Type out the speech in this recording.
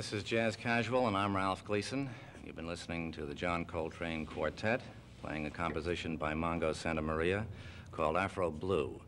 This is Jazz Casual, and I'm Ralph Gleason. You've been listening to the John Coltrane Quartet, playing a composition by Mongo Santamaria called Afro Blue.